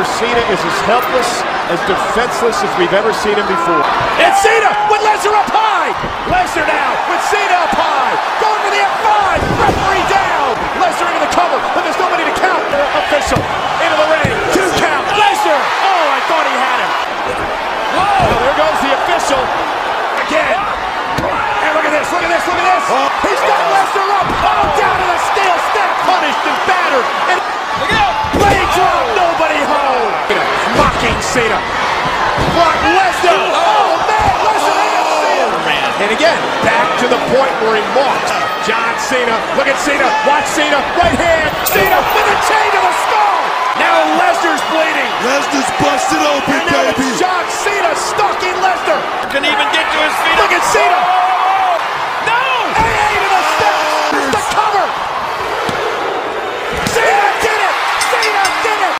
where Cena is as helpless, as defenseless as we've ever seen him before. It's Cena with Lesnar up high. Lesnar now with Cena up high. Going for the F5. Referee down. Lesnar into the cover, but there's nobody to count. Uh, official into the ring. Two count. Lesnar. Oh, I thought he had him. Whoa. There goes the official. Again. And look at this. Look at this. Look at this. Oh. He's got Lesnar up. Oh, down to the steel step. Punished and battered. And look out. Leg drop. Nobody home. Mocking Cena. Brock Lesnar. Oh, man. Lesnar and Cena. And again, back to the point where he mocks. John Cena. Look at Cena. Watch Cena. Right hand. Cena